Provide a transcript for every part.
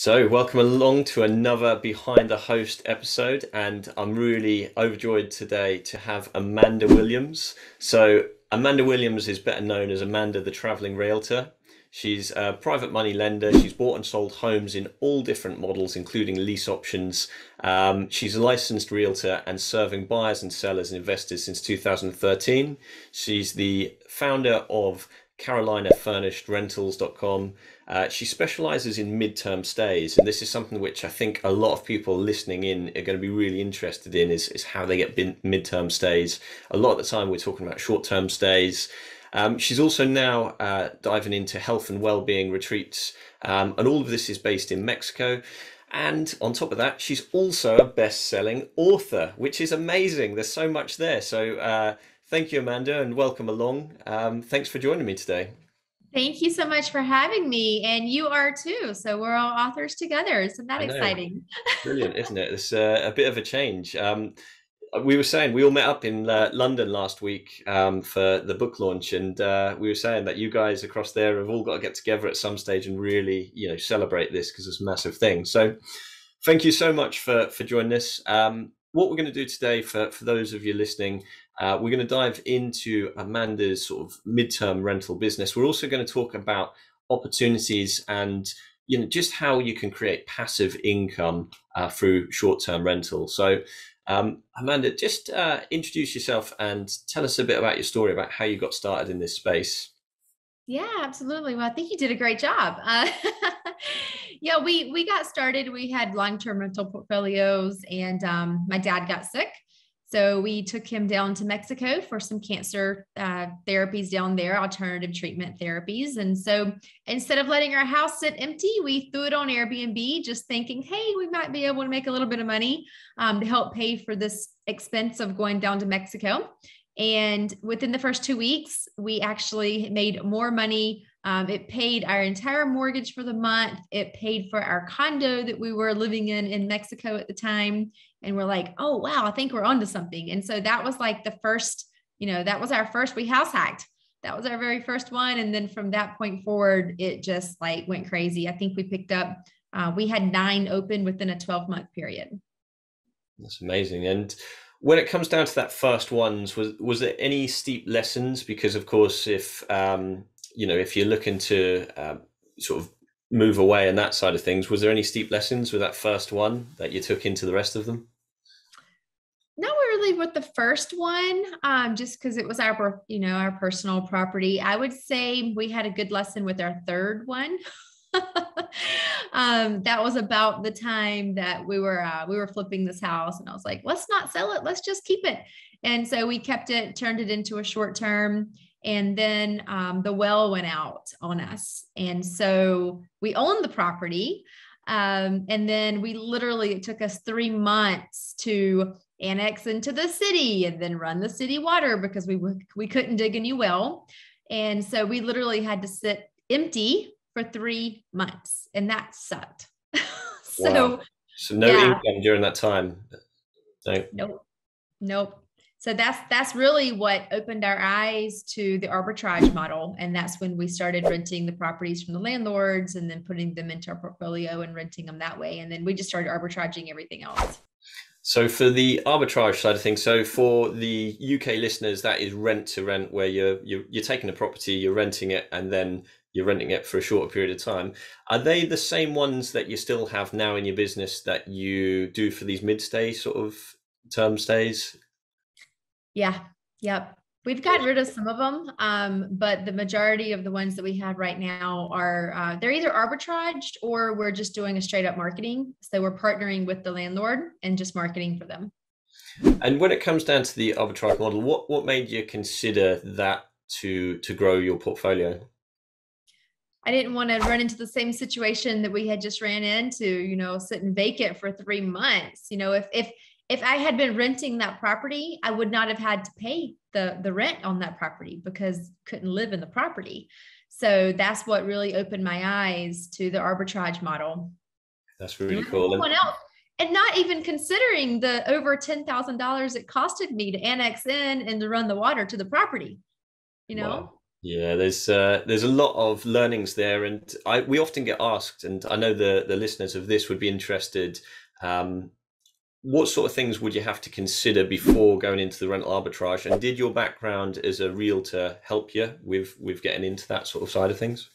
So, welcome along to another Behind the Host episode, and I'm really overjoyed today to have Amanda Williams. So, Amanda Williams is better known as Amanda the Traveling Realtor. She's a private money lender. She's bought and sold homes in all different models, including lease options. Um, she's a licensed realtor and serving buyers and sellers and investors since 2013. She's the founder of carolinafurnishedrentals.com. Uh, she specializes in midterm stays, and this is something which I think a lot of people listening in are going to be really interested in is, is how they get midterm stays. A lot of the time, we're talking about short term stays. Um, she's also now uh, diving into health and well-being retreats, um, and all of this is based in Mexico. And on top of that, she's also a best-selling author, which is amazing. There's so much there. So uh, thank you, Amanda, and welcome along. Um, thanks for joining me today. Thank you so much for having me. And you are too. So we're all authors together. Isn't that exciting? Brilliant, isn't it? It's uh, a bit of a change. Um, we were saying we all met up in uh, London last week um, for the book launch, and uh, we were saying that you guys across there have all got to get together at some stage and really, you know, celebrate this because it's a massive thing. So, thank you so much for for joining us. Um, what we're going to do today for for those of you listening uh, we're going to dive into Amanda's sort of midterm rental business. We're also going to talk about opportunities and you know just how you can create passive income uh, through short-term rental. So, um, Amanda, just uh, introduce yourself and tell us a bit about your story about how you got started in this space. Yeah, absolutely. Well, I think you did a great job. Uh, yeah, we we got started. We had long-term rental portfolios, and um, my dad got sick, so we took him down to Mexico for some cancer uh, therapies down there, alternative treatment therapies. And so instead of letting our house sit empty, we threw it on Airbnb, just thinking, hey, we might be able to make a little bit of money um, to help pay for this expense of going down to Mexico. And within the first two weeks, we actually made more money. Um, it paid our entire mortgage for the month. It paid for our condo that we were living in in Mexico at the time and we're like, oh wow, I think we're onto something. And so that was like the first, you know, that was our first, we house hacked. That was our very first one. And then from that point forward, it just like went crazy. I think we picked up, uh, we had nine open within a 12 month period. That's amazing. And when it comes down to that first ones, was was there any steep lessons? Because of course, if um, you know, if you're looking to um, sort of move away and that side of things. Was there any steep lessons with that first one that you took into the rest of them? Not really with the first one, um, just because it was our, you know, our personal property. I would say we had a good lesson with our third one. um, that was about the time that we were uh, we were flipping this house, and I was like, let's not sell it, let's just keep it. And so we kept it, turned it into a short term and then um, the well went out on us. And so we owned the property um, and then we literally it took us three months to annex into the city and then run the city water because we we couldn't dig a new well. And so we literally had to sit empty for three months and that sucked. So wow. so no yeah. income during that time. No nope. Nope so that's that's really what opened our eyes to the arbitrage model. And that's when we started renting the properties from the landlords and then putting them into our portfolio and renting them that way. And then we just started arbitraging everything else. So for the arbitrage side of things so for the uk listeners that is rent to rent where you're you're, you're taking a property you're renting it and then you're renting it for a shorter period of time. Are they the same ones that you still have now in your business that you do for these mid stay sort of term stays yeah. Yep. We've gotten rid of some of them, um, but the majority of the ones that we have right now are uh, they're either arbitraged or we're just doing a straight up marketing. So we're partnering with the landlord and just marketing for them. And when it comes down to the arbitrage model, what what made you consider that to to grow your portfolio? I didn't want to run into the same situation that we had just ran into, you know, sitting vacant for three months. You know, if if if I had been renting that property, I would not have had to pay the the rent on that property because couldn't live in the property. So that's what really opened my eyes to the arbitrage model. That's really cool. And, else, and not even considering the over ten thousand dollars it costed me to annex in and to run the water to the property. You know. Wow. Yeah, there's uh, there's a lot of learnings there, and I we often get asked, and I know the the listeners of this would be interested. Um, what sort of things would you have to consider before going into the rental arbitrage? And did your background as a realtor help you with with getting into that sort of side of things?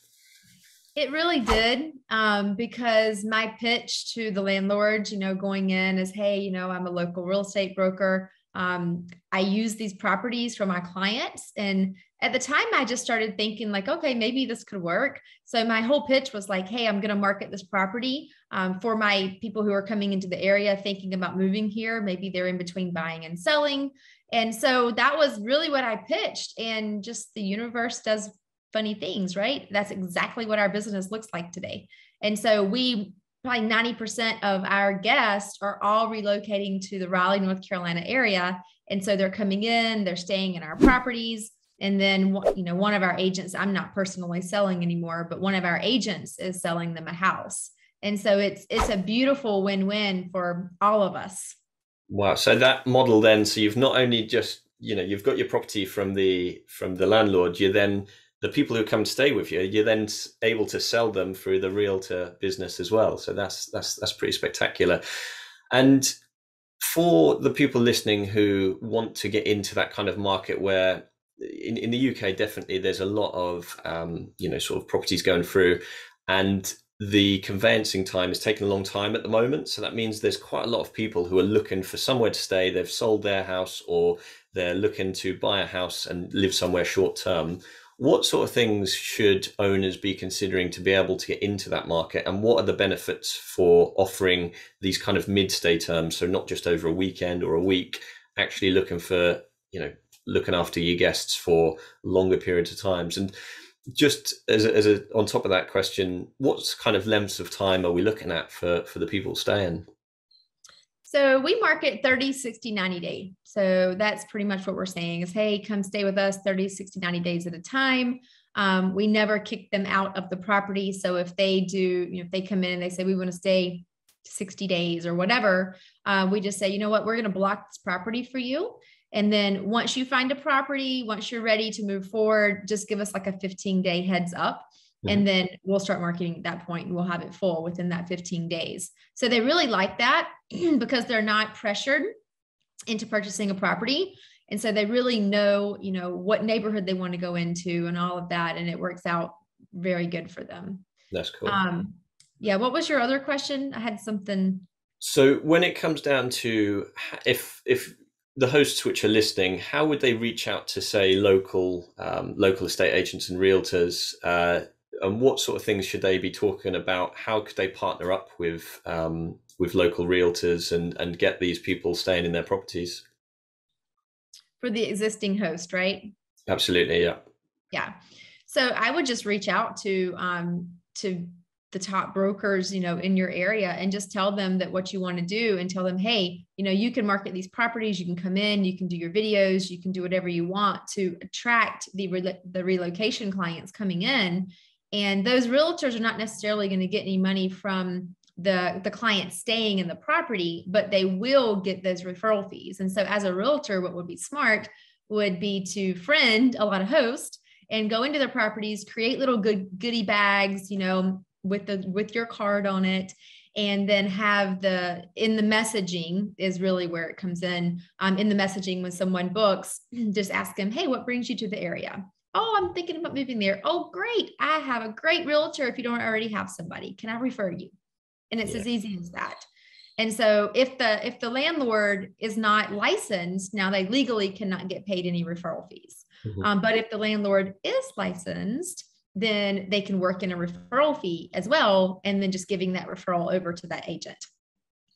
It really did um, because my pitch to the landlords, you know, going in is, hey, you know, I'm a local real estate broker. Um, I use these properties for my clients. And at the time, I just started thinking, like, okay, maybe this could work. So my whole pitch was like, hey, I'm going to market this property um, for my people who are coming into the area thinking about moving here. Maybe they're in between buying and selling. And so that was really what I pitched. And just the universe does funny things, right? That's exactly what our business looks like today. And so we probably 90% of our guests are all relocating to the Raleigh, North Carolina area. And so they're coming in, they're staying in our properties. And then, you know, one of our agents, I'm not personally selling anymore, but one of our agents is selling them a house. And so it's it's a beautiful win-win for all of us. Wow. So that model then, so you've not only just, you know, you've got your property from the from the landlord, you then the people who come to stay with you, you're then able to sell them through the realtor business as well. So that's that's that's pretty spectacular. And for the people listening who want to get into that kind of market where in, in the UK definitely there's a lot of um, you know sort of properties going through and the conveyancing time is taking a long time at the moment so that means there's quite a lot of people who are looking for somewhere to stay they've sold their house or they're looking to buy a house and live somewhere short term what sort of things should owners be considering to be able to get into that market? And what are the benefits for offering these kind of mid-stay terms? So not just over a weekend or a week, actually looking for, you know, looking after your guests for longer periods of times. And just as a, as a on top of that question, what kind of lengths of time are we looking at for for the people staying? So we market 30, 60, 90 day. So that's pretty much what we're saying is, hey, come stay with us 30, 60, 90 days at a time. Um, we never kick them out of the property. So if they do, you know, if they come in and they say, we want to stay 60 days or whatever, uh, we just say, you know what, we're going to block this property for you. And then once you find a property, once you're ready to move forward, just give us like a 15 day heads up. And mm-hmm. then we'll start marketing at that point and we'll have it full within that 15 days. So they really like that because they're not pressured into purchasing a property. And so they really know you know what neighborhood they want to go into and all of that and it works out very good for them. That's cool. Um yeah what was your other question? I had something. So when it comes down to if if the hosts which are listening, how would they reach out to say local um, local estate agents and realtors uh, and what sort of things should they be talking about? How could they partner up with um, with local realtors and and get these people staying in their properties? For the existing host, right? Absolutely, yeah. Yeah. So I would just reach out to um, to the top brokers, you know, in your area and just tell them that what you want to do and tell them, hey, you know, you can market these properties, you can come in, you can do your videos, you can do whatever you want to attract the re- the relocation clients coming in. And those realtors are not necessarily going to get any money from the the client staying in the property but they will get those referral fees. And so as a realtor what would be smart would be to friend a lot of hosts and go into their properties create little good goodie bags you know with the with your card on it and then have the in the messaging is really where it comes in um, in the messaging when someone books just ask them hey what brings you to the area Oh, I'm thinking about moving there. Oh, great. I have a great realtor if you don't already have somebody. Can I refer you? And it's yeah. as easy as that. And so if the if the landlord is not licensed, now they legally cannot get paid any referral fees. Mm-hmm. Um, but if the landlord is licensed, then they can work in a referral fee as well, and then just giving that referral over to that agent.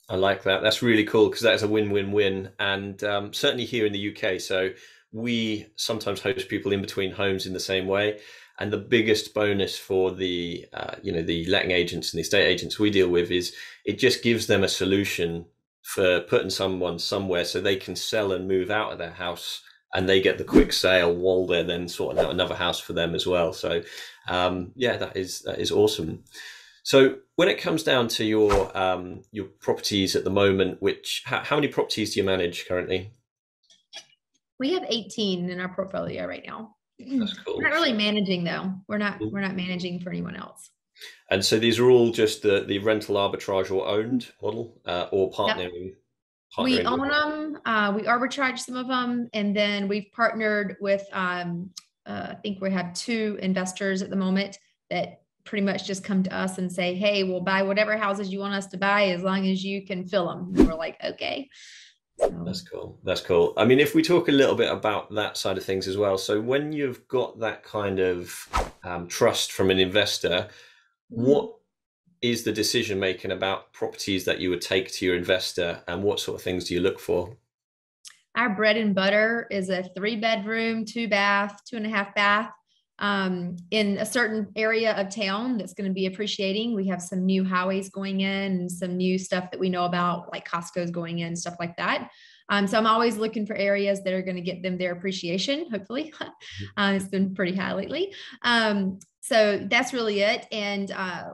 I like that. That's really cool because that is a win-win-win, and um, certainly here in the UK. So we sometimes host people in between homes in the same way. And the biggest bonus for the uh, you know the letting agents and the estate agents we deal with is it just gives them a solution for putting someone somewhere so they can sell and move out of their house and they get the quick sale while they're then sorting out another house for them as well. So um, yeah, that is that is awesome. So when it comes down to your um, your properties at the moment, which how, how many properties do you manage currently? We have 18 in our portfolio right now. That's cool. We're not really managing though. We're not we're not managing for anyone else. And so these are all just the the rental arbitrage or owned model uh, or partnering. Yep. We own them. Uh, we arbitrage some of them, and then we've partnered with. Um, uh, I think we have two investors at the moment that pretty much just come to us and say, "Hey, we'll buy whatever houses you want us to buy as long as you can fill them." And we're like, "Okay." So, That's cool. That's cool. I mean, if we talk a little bit about that side of things as well. So, when you've got that kind of um, trust from an investor, what is the decision making about properties that you would take to your investor, and what sort of things do you look for? our bread and butter is a three bedroom, two bath, two and a half bath um, in a certain area of town that's going to be appreciating. We have some new highways going in and some new stuff that we know about, like Costco's going in, stuff like that. Um, so I'm always looking for areas that are going to get them their appreciation, hopefully. uh, it's been pretty high lately. Um, so that's really it. And uh,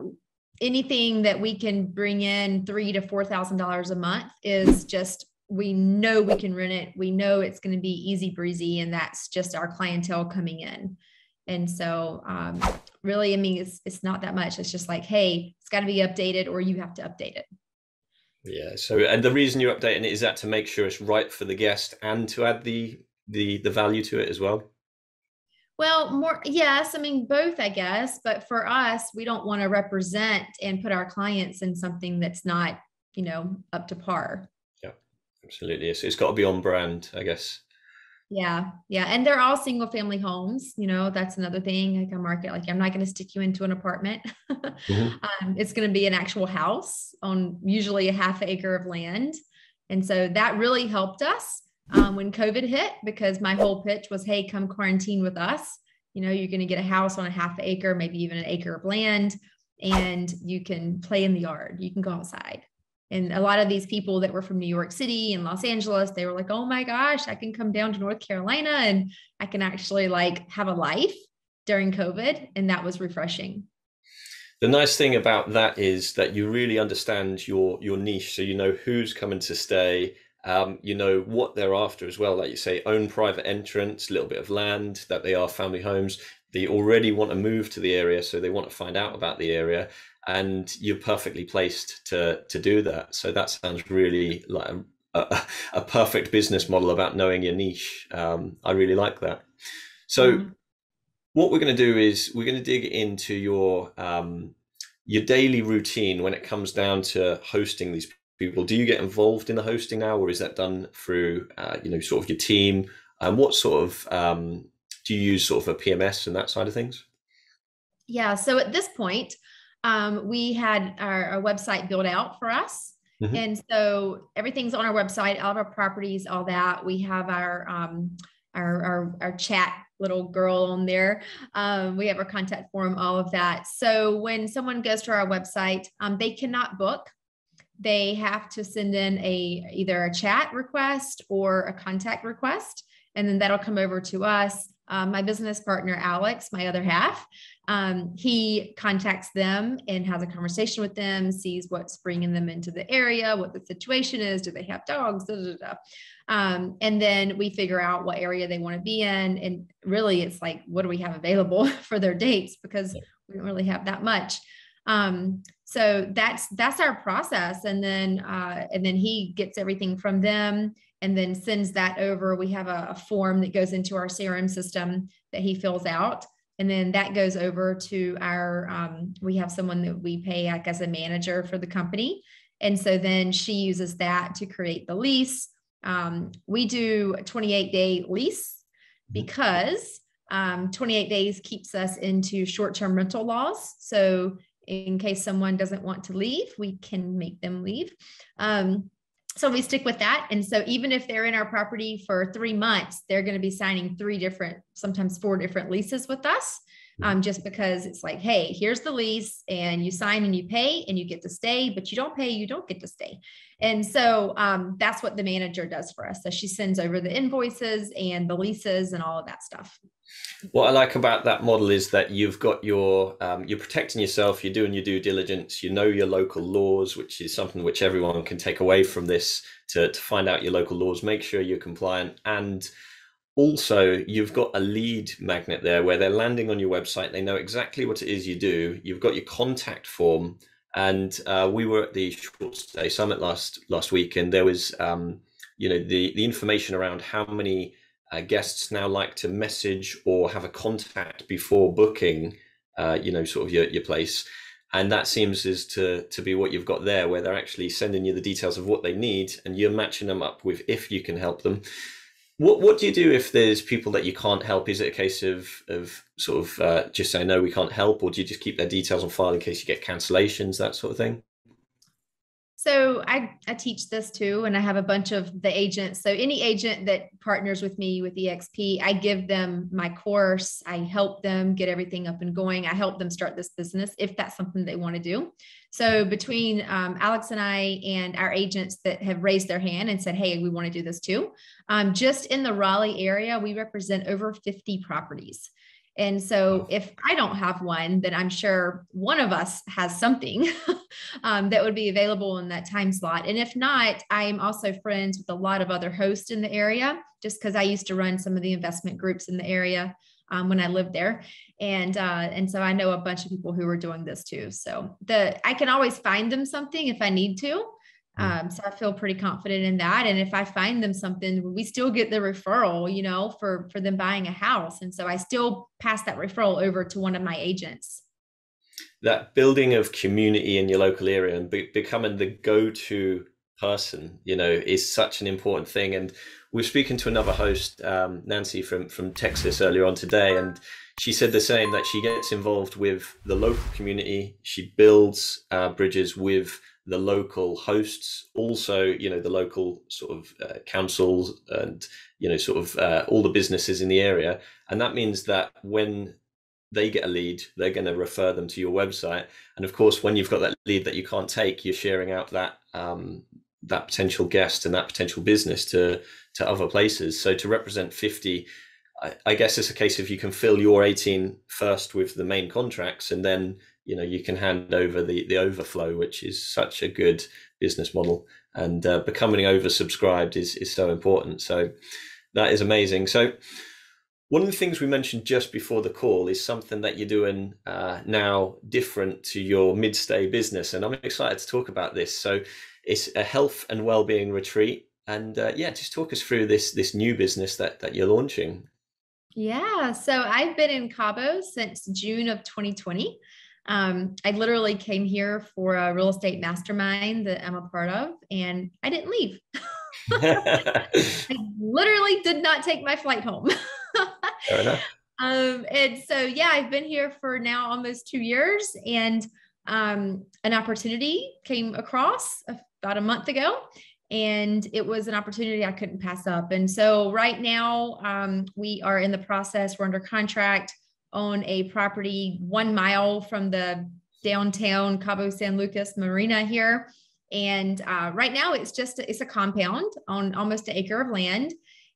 anything that we can bring in three to four thousand dollars a month is just we know we can rent it. We know it's going to be easy breezy, and that's just our clientele coming in. And so, um, really, I mean, it's it's not that much. It's just like, hey, it's got to be updated, or you have to update it. Yeah. So, and the reason you're updating it is that to make sure it's right for the guest and to add the the the value to it as well. Well, more yes, I mean both, I guess. But for us, we don't want to represent and put our clients in something that's not, you know, up to par. Yeah, absolutely. So it's got to be on brand, I guess. Yeah, yeah, and they're all single family homes. You know, that's another thing. Like a market, like I'm not going to stick you into an apartment. Mhm. um, it's going to be an actual house on usually a half acre of land, and so that really helped us um, when COVID hit because my whole pitch was, "Hey, come quarantine with us. You know, you're going to get a house on a half acre, maybe even an acre of land, and you can play in the yard. You can go outside." And a lot of these people that were from New York City and Los Angeles, they were like, oh my gosh, I can come down to North Carolina and I can actually like have a life during COVID. And that was refreshing. The nice thing about that is that you really understand your your niche, so you know who's coming to stay. Um, you know what they're after as well. Like you say, own private entrance, a little bit of land, that they are family homes. They already want to move to the area, so they want to find out about the area, and you're perfectly placed to to do that. So that sounds really like a, a, a perfect business model about knowing your niche. Um, I really like that. So Mhm. what we're going to do is we're going to dig into your um, your daily routine when it comes down to hosting these people. Do you get involved in the hosting now, or is that done through uh, you know sort of your team? And what sort of um, do you use sort of a PMS and that side of things? Yeah. So at this point, um, we had our, our website built out for us. Mhm. And so everything's on our website, all of our properties, all that. We have our um, our, our, our chat little girl on there. Um, we have our contact form, all of that. So when someone goes to our website, um, they cannot book. They have to send in a either a chat request or a contact request, and then that'll come over to us. Um, my business partner, Alex, my other half, um, he contacts them and has a conversation with them, sees what's bringing them into the area, what the situation is, do they have dogs, da, da, da. Um, and then we figure out what area they want to be in. And really, it's like, what do we have available for their dates? Because we don't really have that much. Um, so that's that's our process, and then uh, and then he gets everything from them and then sends that over. We have a, a form that goes into our CRM system that he fills out. And then that goes over to our um, we have someone that we pay like as a manager for the company. And so then she uses that to create the lease. Um, we do a 28 day lease because um, 28 days keeps us into short-term rental laws. So in case someone doesn't want to leave we can make them leave um, so we stick with that. And so even if they're in our property for three months, they're going to be signing three different, sometimes four different leases with us. Um, just because it's like, hey, here's the lease, and you sign and you pay and you get to stay, but you don't pay, you don't get to stay. And so um, that's what the manager does for us. So she sends over the invoices and the leases and all of that stuff. What I like about that model is that you've got your um, you're protecting yourself, you're doing your due diligence, you know your local laws, which is something which everyone can take away from this to, to find out your local laws, make sure you're compliant, and also you've got a lead magnet there where they're landing on your website. They know exactly what it is you do. You've got your contact form. And uh, we were at the short stay summit last last week and there was um, you know the the information around how many uh, guests now like to message or have a contact before booking uh, you know sort of your, your place. And that seems is to to be what you've got there where they're actually sending you the details of what they need and you're matching them up with if you can help them what what do you do if there's people that you can't help? Is it a case of of sort of uh, just saying no, we can't help, or do you just keep their details on file in case you get cancellations, that sort of thing? So I, I teach this too, and I have a bunch of the agents. So any agent that partners with me with EXP, I give them my course. I help them get everything up and going. I help them start this business if that's something they want to do. So between um, Alex and I and our agents that have raised their hand and said, "Hey, we want to do this too," um, just in the Raleigh area, we represent over 50 properties. And so if I don't have one, then I'm sure one of us has something um, that would be available in that time slot. And if not, I am also friends with a lot of other hosts in the area, just because I used to run some of the investment groups in the area um, when I lived there. And uh, and so I know a bunch of people who are doing this too. So the I can always find them something if I need to. Mm. Um, so I feel pretty confident in that. And if I find them something, we still get the referral, you know, for for them buying a house. And so I still pass that referral over to one of my agents. That building of community in your local area and be- becoming the go-to person, you know, is such an important thing. And we're speaking to another host, um, Nancy from from Texas, earlier on today, and she said the same that she gets involved with the local community. She builds uh, bridges with the local hosts, also you know the local sort of uh, councils and you know sort of uh, all the businesses in the area, and that means that when they get a lead, they're going to refer them to your website, and of course, when you've got that lead that you can't take, you're sharing out that um, that potential guest and that potential business to to other places. So to represent fifty. I, guess it's a case of you can fill your 18 first with the main contracts and then you know you can hand over the the overflow which is such a good business model. And uh, becoming oversubscribed is is so important. So that is amazing. So one of the things we mentioned just before the call is something that you're doing uh, now different to your mid-stay business and i'm excited to talk about this. So it's a health and well-being retreat and uh, yeah just talk us through this this new business that that you're launching yeah so i've been in cabo since june of 2020 um, I literally came here for a real estate mastermind that I'm a part of, and I didn't leave. I literally did not take my flight home. Fair enough. Um, and so, yeah, I've been here for now almost two years, and um, an opportunity came across about a month ago, and it was an opportunity I couldn't pass up. And so, right now, um, we are in the process, we're under contract on a property one mile from the downtown Cabo San Lucas Marina here. And uh, right now it's just, it's a compound on almost an acre of land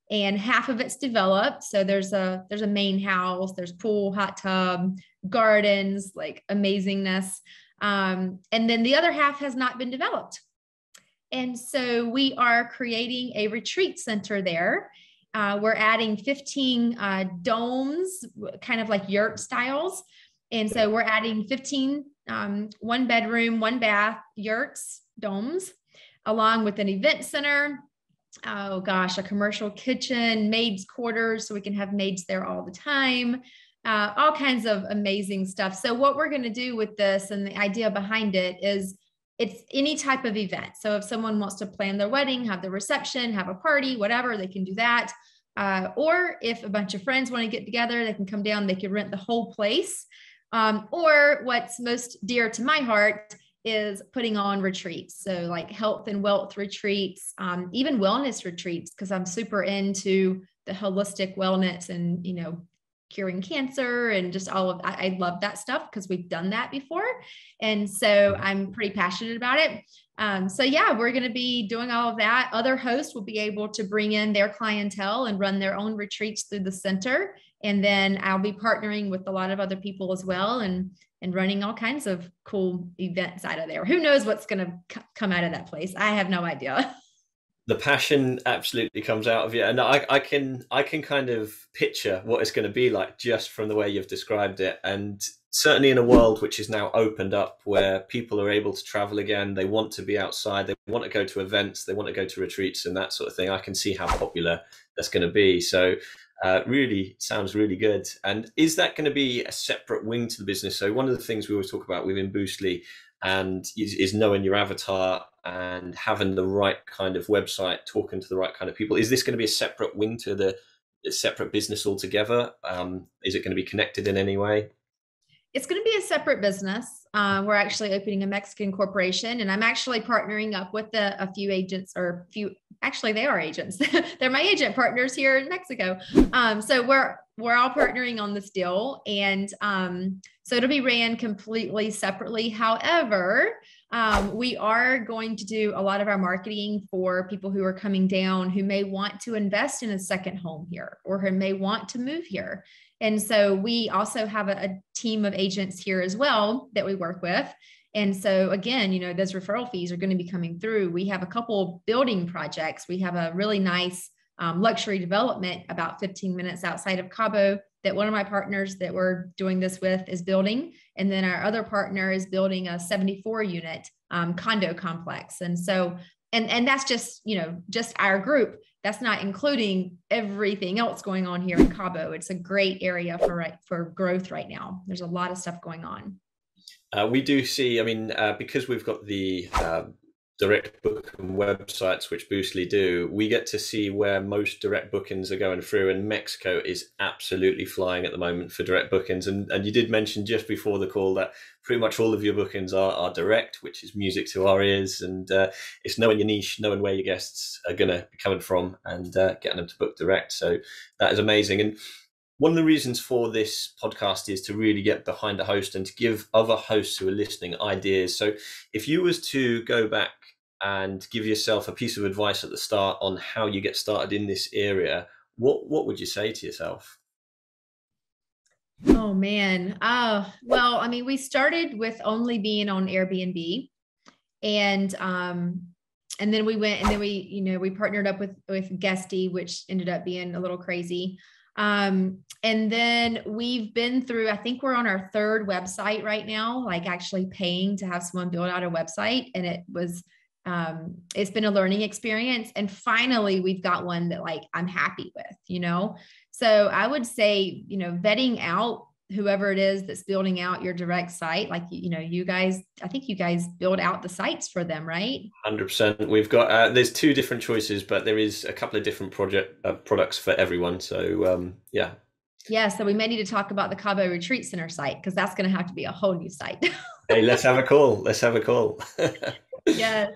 and half of it's developed. So there's a, there's a main house, there's pool, hot tub, gardens, like amazingness. Um, and then the other half has not been developed. And so we are creating a retreat center there uh, we're adding 15 uh, domes, kind of like yurt styles. And so we're adding 15 um, one bedroom, one bath yurts, domes, along with an event center. Oh gosh, a commercial kitchen, maids' quarters, so we can have maids there all the time. Uh, all kinds of amazing stuff. So, what we're going to do with this and the idea behind it is it's any type of event. So if someone wants to plan their wedding, have the reception, have a party, whatever, they can do that. Uh, or if a bunch of friends want to get together, they can come down, they can rent the whole place. Um, or what's most dear to my heart is putting on retreats. So, like health and wealth retreats, um, even wellness retreats, because I'm super into the holistic wellness and, you know, curing cancer and just all of I, I love that stuff because we've done that before. And so I'm pretty passionate about it. Um, so yeah, we're going to be doing all of that. Other hosts will be able to bring in their clientele and run their own retreats through the center. And then I'll be partnering with a lot of other people as well and and running all kinds of cool events out of there. Who knows what's going to c- come out of that place? I have no idea. the passion absolutely comes out of you. And I, I can i can kind of picture what it's going to be like just from the way you've described it. And certainly in a world which is now opened up where people are able to travel again they want to be outside they want to go to events they want to go to retreats and that sort of thing i can see how popular that's going to be. So uh, really sounds really good. And is that going to be a separate wing to the business? So one of the things we always talk about within boostly and is, is knowing your avatar and having the right kind of website, talking to the right kind of people. Is this going to be a separate wing to the separate business altogether? Um, is it going to be connected in any way? It's going to be a separate business. Uh, we're actually opening a Mexican corporation, and I'm actually partnering up with a, a few agents, or a few. Actually, they are agents. They're my agent partners here in Mexico. Um, so we're we're all partnering on this deal, and um, so it'll be ran completely separately. However, um, we are going to do a lot of our marketing for people who are coming down who may want to invest in a second home here or who may want to move here. And so we also have a, a team of agents here as well that we work with. And so again, you know, those referral fees are going to be coming through. We have a couple building projects. We have a really nice um, luxury development about 15 minutes outside of Cabo that one of my partners that we're doing this with is building. And then our other partner is building a 74 unit um, condo complex. And so, and, and that's just, you know, just our group. That's not including everything else going on here in Cabo. It's a great area for, right for growth right now. There's a lot of stuff going on. Uh, we do see, I mean, uh, because we've got the uh, direct booking websites, which Boostly do, we get to see where most direct bookings are going through. And Mexico is absolutely flying at the moment for direct bookings. And, and you did mention just before the call that pretty much all of your bookings are, are direct, which is music to our ears. And uh, it's knowing your niche, knowing where your guests are going to be coming from and uh, getting them to book direct. So that is amazing. And one of the reasons for this podcast is to really get behind a host and to give other hosts who are listening ideas. So if you was to go back and give yourself a piece of advice at the start on how you get started in this area, what what would you say to yourself? Oh man. Uh well, I mean, we started with only being on Airbnb and um and then we went and then we, you know, we partnered up with with Guesty, which ended up being a little crazy. Um, and then we've been through, I think we're on our third website right now, like actually paying to have someone build out a website. And it was um, it's been a learning experience. And finally, we've got one that like I'm happy with, you know? So I would say, you know, vetting out whoever it is that's building out your direct site like you know you guys i think you guys build out the sites for them right? 100% we've got uh, there's two different choices but there is a couple of different project uh, products for everyone. So um, yeah. Yeah so we may need to talk about the cabo retreat center site because that's going to have to be a whole new site. Hey let's have a call. Let's have a call. Yeah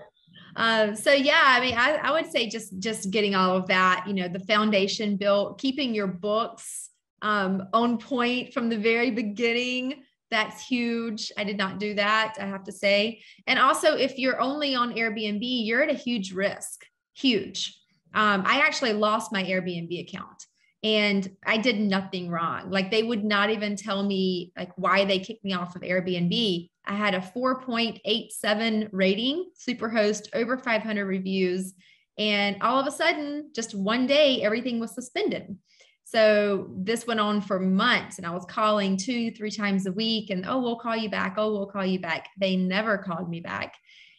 um, so yeah, I mean, I, I would say just just getting all of that, you know, the foundation built, keeping your books um, on point from the very beginning. That's huge. I did not do that, I have to say. And also, if you're only on Airbnb, you're at a huge risk. Huge. Um, I actually lost my Airbnb account and I did nothing wrong. Like they would not even tell me like why they kicked me off of Airbnb. I had a 4.87 rating, Superhost, over 500 reviews. And all of a sudden, just one day, everything was suspended. So this went on for months, and I was calling two, three times a week, and oh, we'll call you back. Oh, we'll call you back. They never called me back,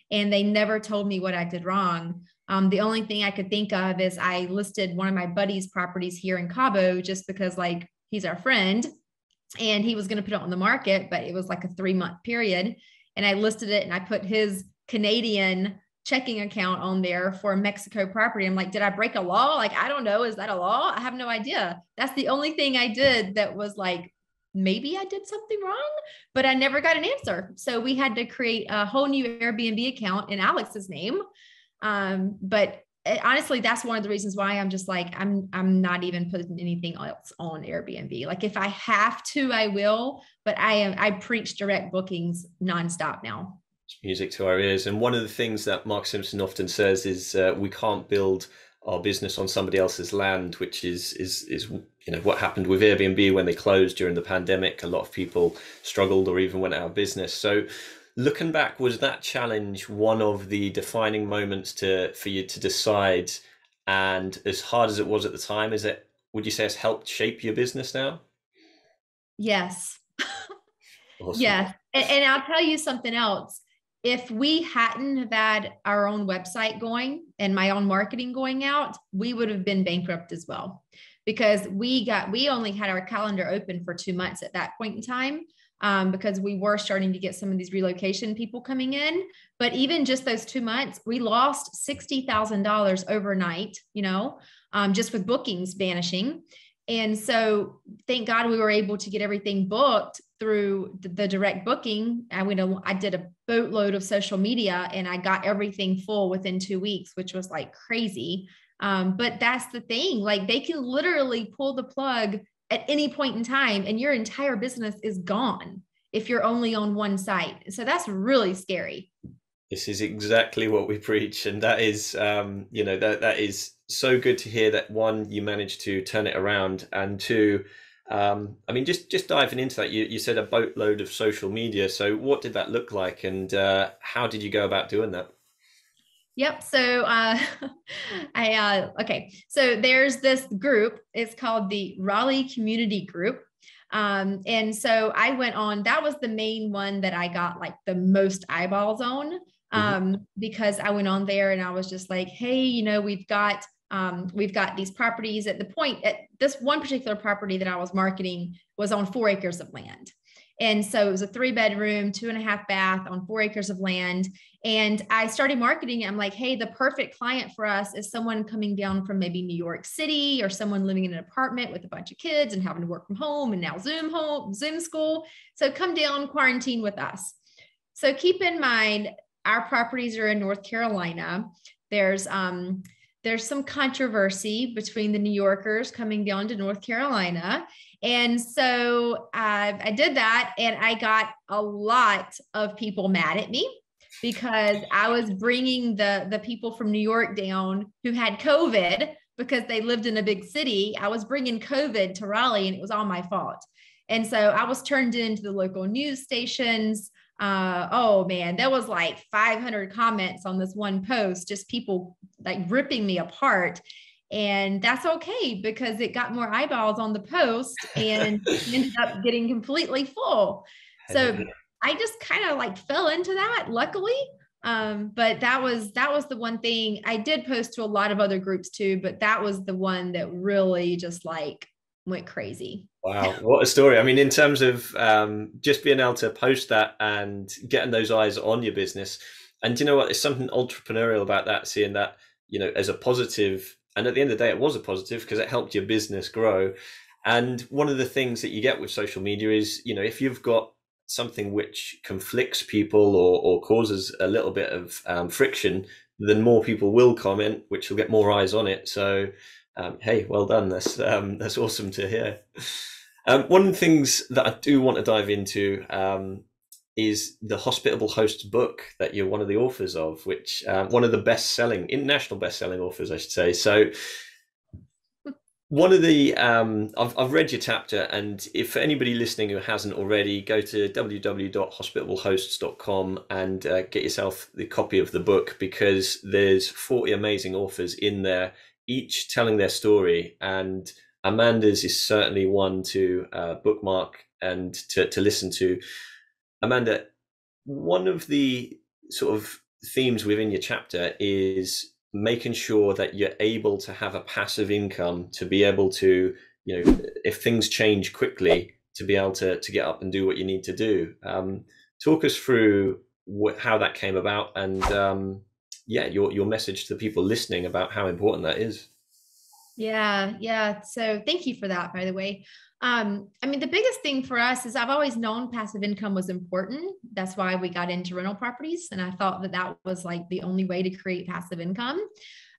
and they never told me what I did wrong. Um, the only thing I could think of is I listed one of my buddy's properties here in Cabo just because, like, he's our friend and he was going to put it on the market, but it was like a three month period. And I listed it and I put his Canadian checking account on there for Mexico property. I'm like, did I break a law? Like, I don't know. Is that a law? I have no idea. That's the only thing I did that was like, maybe I did something wrong, but I never got an answer. So we had to create a whole new Airbnb account in Alex's name. Um, but it, honestly that's one of the reasons why i'm just like i'm i'm not even putting anything else on airbnb. Like if i have to i will but i am i preach direct bookings nonstop now. Music to our ears. And one of the things that mark simpson often says is uh, we can't build our business on somebody else's land which is is is you know what happened with airbnb when they closed during the pandemic. A lot of people struggled or even went out of business. So looking back, was that challenge one of the defining moments to for you to decide? And as hard as it was at the time, is it? Would you say it's helped shape your business now? Yes. awesome. Yes, and, and I'll tell you something else. If we hadn't have had our own website going and my own marketing going out, we would have been bankrupt as well because we got we only had our calendar open for two months at that point in time um, because we were starting to get some of these relocation people coming in. But even just those two months we lost $60000 overnight you know um, just with bookings vanishing. And so thank god we were able to get everything booked through the, the direct booking. I went i did a boatload of social media and i got everything full within two weeks which was like crazy. Um, but that's the thing, like they can literally pull the plug at any point in time and your entire business is gone if you're only on one site. So that's really scary. This is exactly what we preach. And that is, um, you know, that, that is so good to hear that one, you managed to turn it around and two, um, I mean, just just diving into that, you, you said a boatload of social media. So, what did that look like, and uh, how did you go about doing that? Yep. So uh, I uh, okay. So there's this group. It's called the Raleigh Community Group. Um, and so I went on. That was the main one that I got like the most eyeballs on mm-hmm. um, mm-hmm. because I went on there and I was just like, hey, you know, we've got um, we've got these properties at the point at this one particular property that I was marketing was on four acres of land. And so it was a three bedroom, two and a half bath on four acres of land. And I started marketing. I'm like, hey, the perfect client for us is someone coming down from maybe New York City or someone living in an apartment with a bunch of kids and having to work from home and now Zoom home, Zoom school. So come down, quarantine with us. So keep in mind, our properties are in North Carolina. There's um, there's some controversy between the New Yorkers coming down to North Carolina. And so uh, I did that, and I got a lot of people mad at me because I was bringing the the people from New York down who had COVID because they lived in a big city. I was bringing COVID to Raleigh, and it was all my fault. And so I was turned into the local news stations. Uh, oh man, there was like 500 comments on this one post, just people like ripping me apart and that's okay because it got more eyeballs on the post and ended up getting completely full. So i just kind of like fell into that luckily. Um, but that was that was the one thing. I did post to a lot of other groups too but that was the one that really just like went crazy. Wow what a story. I mean in terms of um, just being able to post that and getting those eyes on your business and you know what? There's something entrepreneurial about that seeing that you know as a positive and at the end of the day, it was a positive because it helped your business grow. And one of the things that you get with social media is, you know, if you've got something which conflicts people or, or causes a little bit of um, friction, then more people will comment, which will get more eyes on it. So, um, hey, well done. That's um, that's awesome to hear. Um, one of the things that I do want to dive into um, is the Hospitable Hosts book that you're one of the authors of, which uh, one of the best-selling, international best-selling authors, I should say. So, one of the um, I've, I've read your chapter, and if anybody listening who hasn't already, go to www.hospitablehosts.com and uh, get yourself the copy of the book because there's 40 amazing authors in there, each telling their story, and Amanda's is certainly one to uh, bookmark and to, to listen to Amanda, one of the sort of themes within your chapter is making sure that you're able to have a passive income to be able to, you know, if things change quickly, to be able to to get up and do what you need to do. Um, talk us through what, how that came about and um, yeah, your your message to the people listening about how important that is. Yeah, yeah. So thank you for that, by the way. Um, I mean, the biggest thing for us is I've always known passive income was important. That's why we got into rental properties. And I thought that that was like the only way to create passive income.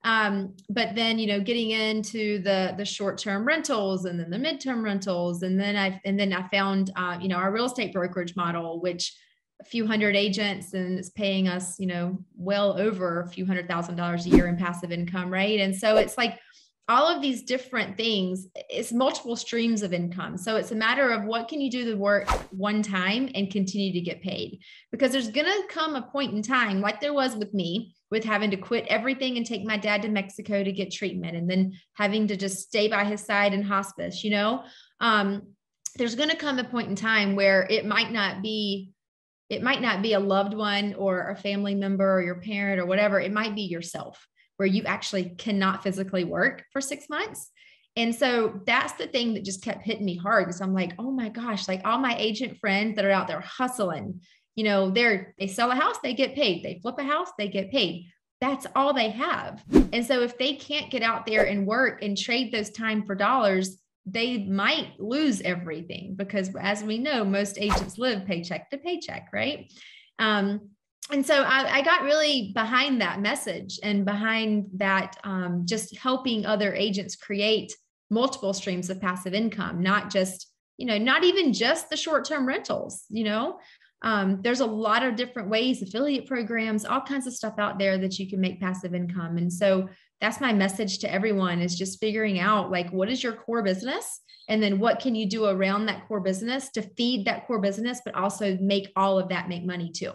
Um, but then, you know, getting into the, the short-term rentals and then the midterm rentals. And then I, and then I found, uh, you know, our real estate brokerage model, which a few hundred agents and it's paying us, you know, well over a few hundred thousand dollars a year in passive income. Right. And so it's like, all of these different things it's multiple streams of income. So it's a matter of what can you do the work one time and continue to get paid. Because there's going to come a point in time like there was with me with having to quit everything and take my dad to mexico to get treatment and then having to just stay by his side in hospice you know? Um, there's going to come a point in time where it might not be it might not be a loved one or a family member or your parent or whatever. It might be yourself where you actually cannot physically work for six months. And so that's the thing that just kept hitting me hard because I'm like, oh my gosh, like all my agent friends that are out there hustling, you know, they're they sell a house, they get paid. They flip a house, they get paid. That's all they have. And so if they can't get out there and work and trade those time for dollars, they might lose everything because as we know, most agents live paycheck to paycheck, right? Um, and so I, I, got really behind that message and behind that um, just helping other agents create multiple streams of passive income not just you know not even just the short-term rentals you know? Um, there's a lot of different ways affiliate programs all kinds of stuff out there that you can make passive income. And so that's my message to everyone is just figuring out like what is your core business? And then what can you do around that core business to feed that core business but also make all of that make money too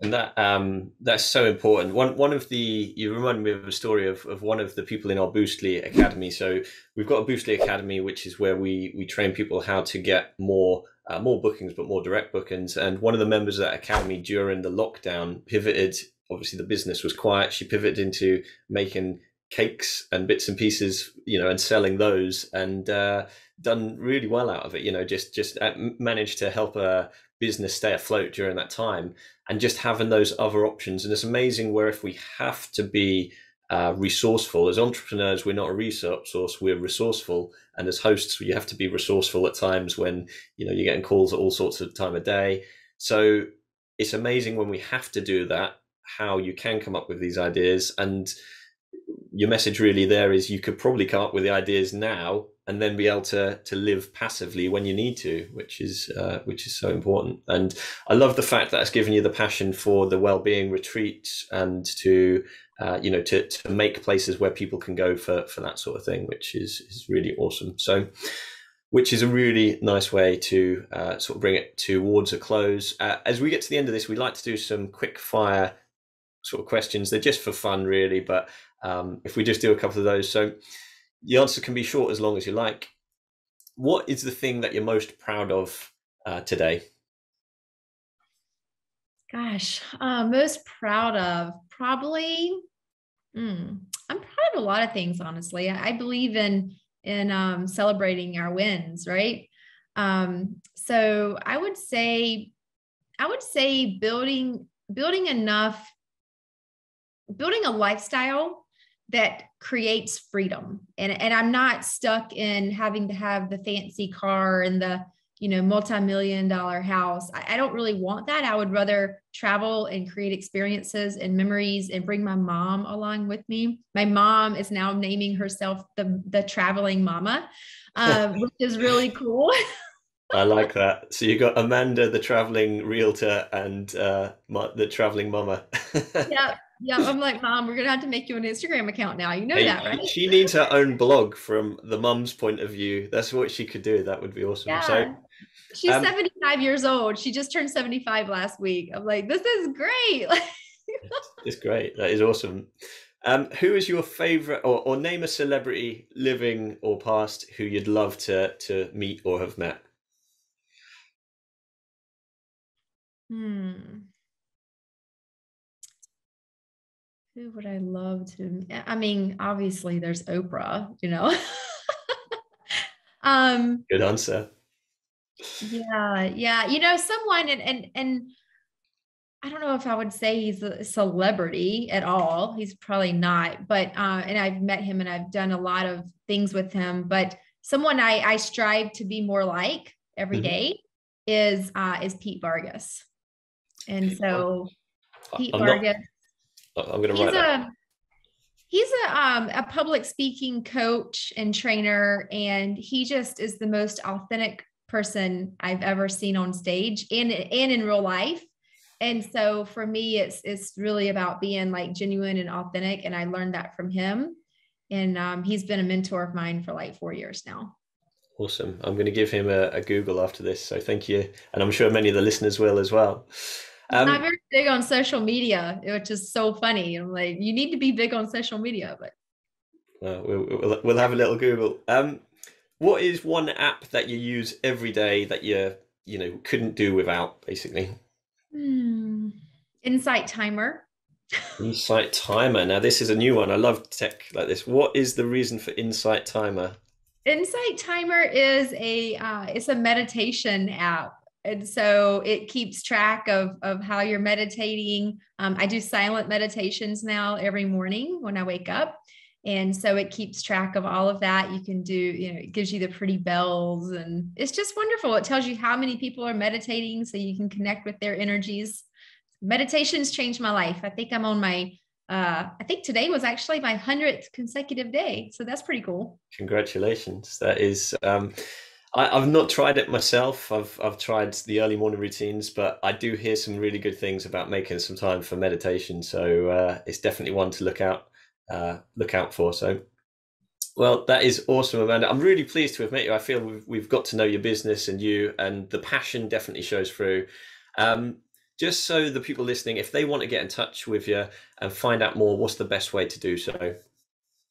and that um, that's so important. One one of the you remind me of a story of, of one of the people in our Boostly Academy. So we've got a Boostly Academy, which is where we we train people how to get more uh, more bookings, but more direct bookings. And one of the members of that academy during the lockdown pivoted. Obviously, the business was quiet. She pivoted into making cakes and bits and pieces, you know, and selling those, and uh, done really well out of it. You know, just just uh, managed to help a business stay afloat during that time and just having those other options. And it's amazing where if we have to be uh, resourceful as entrepreneurs, we're not a resource source, we're resourceful. And as hosts, you have to be resourceful at times when you know you're getting calls at all sorts of time of day. So it's amazing when we have to do that, how you can come up with these ideas. And your message really there is you could probably come up with the ideas now and then be able to to live passively when you need to, which is uh, which is so important. And I love the fact that it's given you the passion for the well-being retreats and to uh, you know to to make places where people can go for for that sort of thing, which is is really awesome. So. Which is a really nice way to uh, sort of bring it towards a close. Uh, as we get to the end of this, we'd like to do some quick fire sort of questions. They're just for fun, really, but um, if we just do a couple of those. So, the answer can be short as long as you like. What is the thing that you're most proud of uh, today? Gosh, uh, most proud of probably. Mm, I'm proud of a lot of things, honestly. I, I believe in in um, celebrating our wins, right? Um, so I would say, I would say building building enough, building a lifestyle that creates freedom. And, and i'm not stuck in having to have the fancy car and the you know multi-million dollar house. I, I, don't really want that. I would rather travel and create experiences and memories and bring my mom along with me. My mom is now naming herself the the traveling mama um, which is really cool. I like that. So you got Amanda, the traveling realtor, and uh, the traveling mama. yeah, yeah, I'm like, Mom, we're gonna have to make you an Instagram account now. You know hey, that, right? She needs her own blog from the mum's point of view. That's what she could do. That would be awesome. Yeah. So she's um, 75 years old. She just turned 75 last week. I'm like, this is great. it's great. That is awesome. Um, who is your favorite, or, or name a celebrity, living or past, who you'd love to to meet or have met? Hmm. Who would I love to? I mean, obviously there's Oprah, you know. um good answer. Yeah, yeah. You know, someone and and and I don't know if I would say he's a celebrity at all. He's probably not, but uh, and I've met him and I've done a lot of things with him. But someone I I strive to be more like every mm-hmm. day is uh, is Pete Vargas, and Pete so Pete I'm Vargas. Not, I'm going to write that. He's a um, a public speaking coach and trainer, and he just is the most authentic person I've ever seen on stage and and in real life. And so for me, it's it's really about being like genuine and authentic, and I learned that from him. and um, he's been a mentor of mine for like four years now. Awesome. I'm going to give him a, a, Google after this. So thank you. And I'm sure many of the listeners will as well. Um, I'm very big on social media, which is so funny. I'm like, you need to be big on social media, but. Uh, we'll, we'll, we'll, have a little Google. Um, what is one app that you use every day that you, you know, couldn't do without basically? Hmm. Insight Timer. Insight Timer. Now, this is a new one. I love tech like this. What is the reason for Insight Timer? Insight Timer is a uh, it's a meditation app, and so it keeps track of of how you're meditating. Um, I do silent meditations now every morning when I wake up, and so it keeps track of all of that. You can do you know it gives you the pretty bells, and it's just wonderful. It tells you how many people are meditating, so you can connect with their energies. Meditations changed my life. I think I'm on my uh, I think today was actually my hundredth consecutive day, so that's pretty cool. Congratulations! That is. Um, I, have not tried it myself. I've I've tried the early morning routines, but I do hear some really good things about making some time for meditation. So uh, it's definitely one to look out uh, look out for. So, well, that is awesome, Amanda. I'm really pleased to have met you. I feel we've we've got to know your business and you, and the passion definitely shows through. Um, just so the people listening, if they want to get in touch with you and find out more, what's the best way to do so?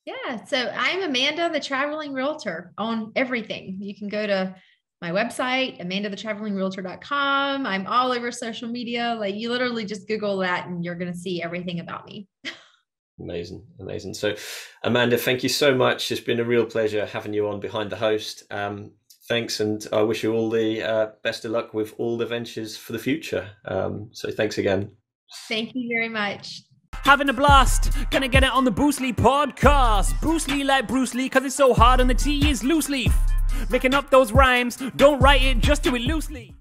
Yeah, so I'm Amanda, the traveling realtor on everything. You can go to my website, amandathetravelingrealtor.com. I'm all over social media. Like you literally just Google that and you're going to see everything about me. amazing. Amazing. So, Amanda, thank you so much. It's been a real pleasure having you on Behind the Host. Um, thanks, and I wish you all the uh, best of luck with all the ventures for the future. Um, so thanks again. Thank you very much. Having a blast, gonna get it on the Boostly podcast. Bruce Lee like Bruce Lee, cause it's so hard and the T is loose leaf. Making up those rhymes, don't write it, just do it loosely.